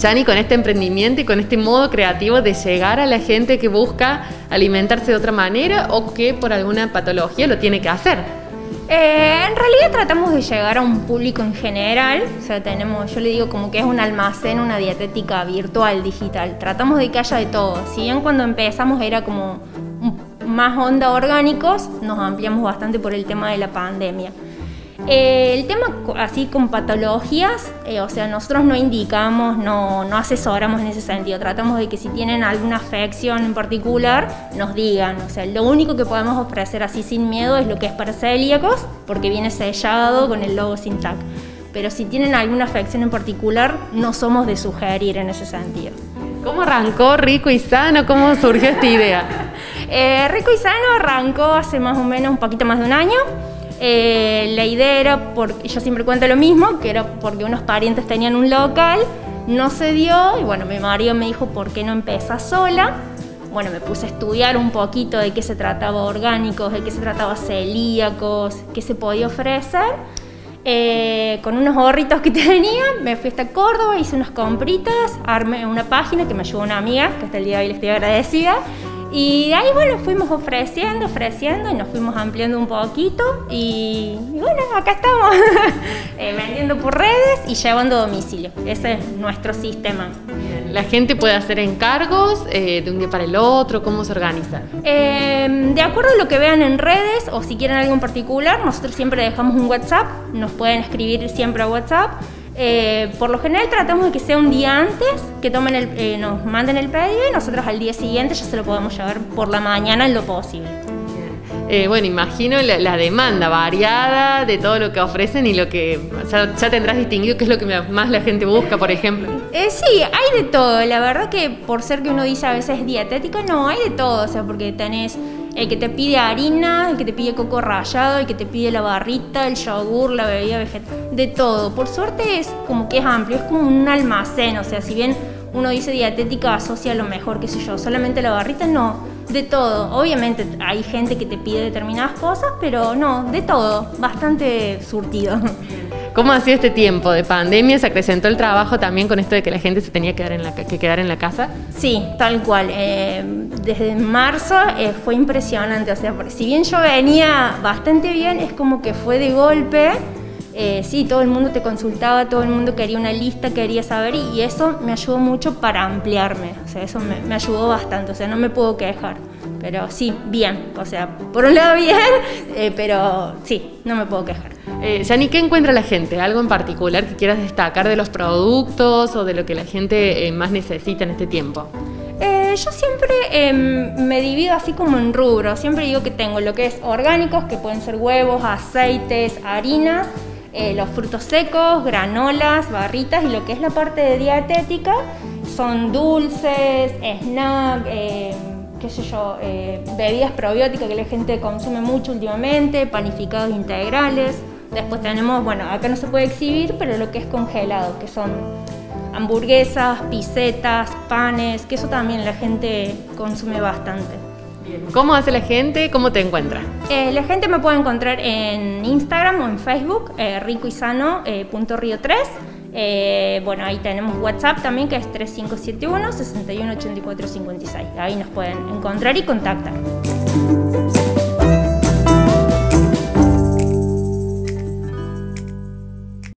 Yani, con este emprendimiento y con este modo creativo de llegar a la gente que busca alimentarse de otra manera o que por alguna patología lo tiene que hacer? Eh, en realidad tratamos de llegar a un público en general, o sea, tenemos, yo le digo como que es un almacén, una dietética virtual, digital. Tratamos de que haya de todo. Si bien cuando empezamos era como más onda orgánicos, nos ampliamos bastante por el tema de la pandemia. Eh, el tema así con patologías, eh, o sea, nosotros no indicamos, no, no, asesoramos en ese sentido. Tratamos de que si tienen alguna afección en particular, nos digan. O sea, lo único que podemos ofrecer así sin miedo es lo que es para celíacos, porque viene sellado con el logo Sintac. Pero si tienen alguna afección en particular, no somos de sugerir en ese sentido. ¿Cómo arrancó Rico y Sano? ¿Cómo surgió esta idea? Eh, Rico y Sano arrancó hace más o menos un poquito más de un año. Eh, la idea era, porque yo siempre cuento lo mismo, que era porque unos parientes tenían un local, no se dio y bueno, mi marido me dijo, ¿por qué no empieza sola? Bueno, me puse a estudiar un poquito de qué se trataba orgánicos, de qué se trataba celíacos, qué se podía ofrecer. Eh, con unos ahorritos que tenía, me fui hasta Córdoba, hice unas compritas, armé una página que me ayudó una amiga, que hasta el día de hoy le estoy agradecida. Y de ahí, bueno, fuimos ofreciendo, ofreciendo y nos fuimos ampliando un poquito. Y, bueno, acá estamos, eh, vendiendo por redes y llevando a domicilio. Ese es nuestro sistema. ¿La gente puede hacer encargos eh, de un día para el otro? ¿Cómo se organiza? Em, de acuerdo a lo que vean en redes o si quieren algo en particular, nosotros siempre dejamos un WhatsApp. Nos pueden escribir siempre a WhatsApp. Eh, por lo general tratamos de que sea un día antes, que tomen el, eh, nos manden el pedido y nosotros al día siguiente ya se lo podemos llevar por la mañana en lo posible. Eh, bueno, imagino la, demanda variada de todo lo que ofrecen y lo que ya, tendrás distinguido qué es lo que más la gente busca, por ejemplo. sí, hay de todo. La verdad que por ser que uno dice a veces dietético, no, hay de todo. O sea, porque tenés el que te pide harina, el que te pide coco rallado, el que te pide la barrita, el yogur, la bebida vegetal, de todo. Por suerte es como que es amplio, es como un almacén, o sea, si bien uno dice dietética asocia lo mejor, qué sé yo, solamente la barrita, no, de todo. Obviamente hay gente que te pide determinadas cosas, pero no, de todo, bastante surtido. ¿Cómo ha sido este tiempo de pandemia? ¿Se acrecentó el trabajo también con esto de que la gente se tenía que quedar en la, casa? Sí, tal cual. Eh, desde marzo eh, fue impresionante. O sea, si bien yo venía bastante bien, es como que fue de golpe. Eh, sí, todo el mundo te consultaba, todo el mundo quería una lista, quería saber y eso me ayudó mucho para ampliarme. O sea, eso me, me ayudó bastante. O sea, no me puedo quejar. Pero sí, bien. O sea, por un lado bien, pero sí, no me puedo quejar. Eh, ¿qué encuentra la gente? ¿Algo en particular que quieras destacar de los productos o de lo que la gente eh, más necesita en este tiempo? Eh, yo siempre em, me divido así como en rubros. Siempre digo que tengo lo que es orgánicos, que pueden ser huevos, aceites, harinas, eh, los frutos secos, granolas, barritas y lo que es la parte de dietética son dulces, snack, em, qué sé yo, bebidas probióticas que la gente consume mucho últimamente, panificados integrales. Después tenemos, bueno, acá no se puede exhibir, pero lo que es congelado, que son hamburguesas, pisetas, panes, que eso también la gente consume bastante. ¿Cómo hace la gente? ¿Cómo te encuentra? Eh, la gente me puede encontrar en Instagram o en Facebook, eh, ricoysano.rio3. Eh, bueno, ahí tenemos WhatsApp también que es 3571 618456. Ahí nos pueden encontrar y contactar.